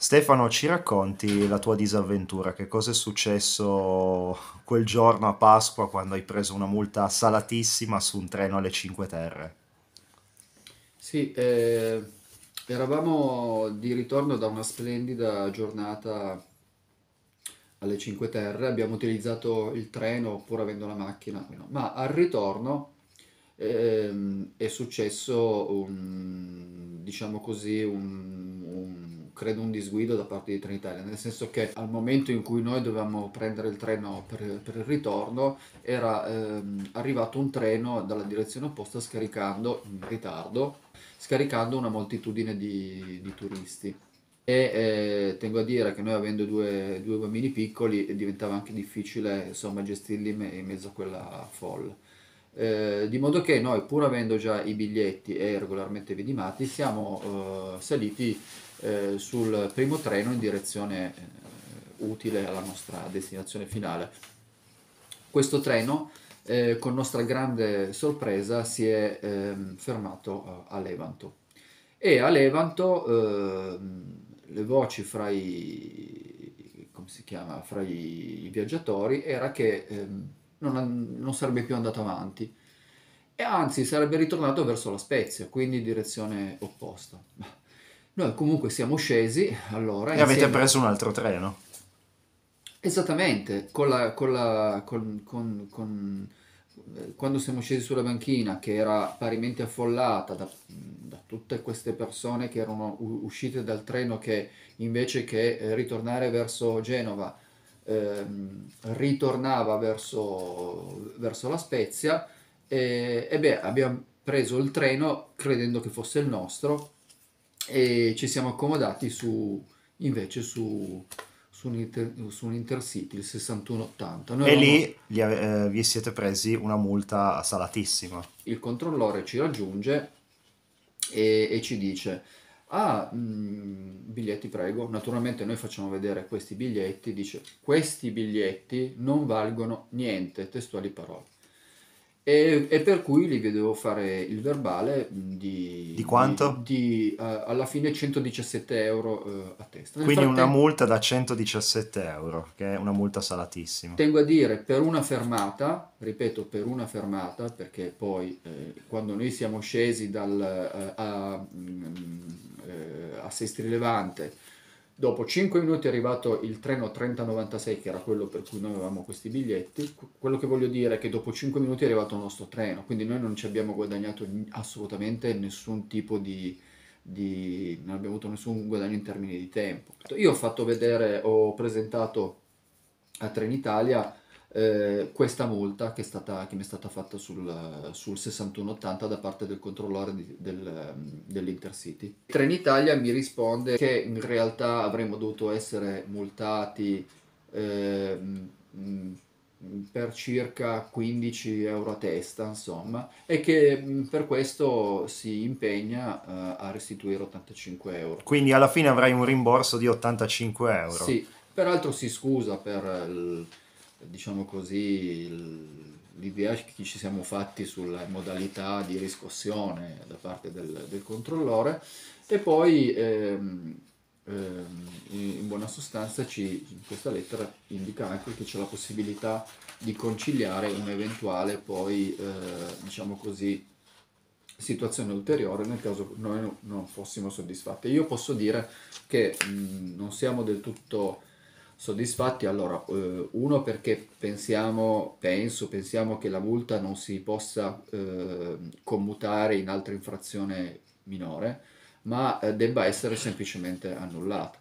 Stefano, ci racconti la tua disavventura? Che cosa è successo quel giorno a Pasqua quando hai preso una multa salatissima su un treno alle Cinque Terre? Sì, eh, eravamo di ritorno da una splendida giornata alle Cinque Terre, abbiamo utilizzato il treno pur avendo la macchina, ma al ritorno ehm, è successo un, diciamo così, un- credo un disguido da parte di Trenitalia, nel senso che al momento in cui noi dovevamo prendere il treno per, per il ritorno, era ehm, arrivato un treno dalla direzione opposta scaricando, in ritardo, scaricando una moltitudine di, di turisti. E eh, tengo a dire che noi avendo due, due bambini piccoli diventava anche difficile insomma gestirli in me- in mezzo a quella folla. Eh, di modo che noi, pur avendo già i biglietti e regolarmente vidimati, siamo eh, saliti eh, sul primo treno in direzione eh, utile alla nostra destinazione finale. Questo treno, eh, con nostra grande sorpresa, si è ehm, fermato a, Levanto. E a Levanto ehm, le voci fra i, chiama, fra i, i viaggiatori era che ehm, non, non sarebbe più andato avanti e anzi sarebbe ritornato verso La Spezia, quindi in direzione opposta. Noi comunque siamo scesi allora E avete preso un altro treno? Esattamente, con la, con la- con- con- con- eh, quando siamo scesi sulla banchina, che era parimenti affollata da, da tutte queste persone che erano uscite dal treno, che invece che eh, ritornare verso Genova, ehm, ritornava verso, verso La Spezia, e, e beh, abbiamo preso il treno credendo che fosse il nostro e ci siamo accomodati su, invece su, su un, inter- su un Intercity, il 6180. Noi E lì gli eh, vi siete presi una multa salatissima. il controllore ci raggiunge e, e ci dice, ah, mm, biglietti prego. Naturalmente noi facciamo vedere questi biglietti, dice, questi biglietti non valgono niente, testuali parole. E, e per cui gli devo fare il verbale Di di, di- quanto? di, eh, alla fine 117 euro eh, a testa. Nel Quindi una multa da 117 euro, che è una multa salatissima. tengo a dire per una fermata, ripeto per una fermata, perché poi eh, quando noi siamo scesi dal, eh, a, mm, eh, a Sestri Levante, dopo 5 minuti è arrivato il treno 3096, che era quello per cui noi avevamo questi biglietti. Qu- Quello che voglio dire è che dopo 5 minuti è arrivato il nostro treno, quindi noi non ci abbiamo guadagnato assolutamente nessun tipo di, di- non abbiamo avuto nessun guadagno in termini di tempo. Io ho fatto vedere, ho presentato a Trenitalia eh, questa multa che, è stata, che mi è stata fatta sul, sul 6180 da parte del controllore di- del, dell'Intercity. Trenitalia mi risponde che in realtà avremmo dovuto essere multati mh, per circa 15 euro a testa, insomma, e che mh, per questo si impegna eh, a restituire 85 euro. Quindi alla fine avrai un rimborso di 85 euro. Sì, peraltro si scusa per il- diciamo così, l'idea che ci siamo fatti sulle modalità di riscossione da parte del, del controllore e poi ehm, ehm, in, buona sostanza ci, questa lettera indica anche che c'è la possibilità di conciliare un'eventuale poi eh, diciamo così situazione ulteriore nel caso noi no- non fossimo soddisfatti. Io posso dire che mh, non siamo del tutto soddisfatti. Allora, eh, uno perché pensiamo, penso, pensiamo che la multa non si possa eh, commutare in altra infrazione minore, ma eh, debba essere semplicemente annullata.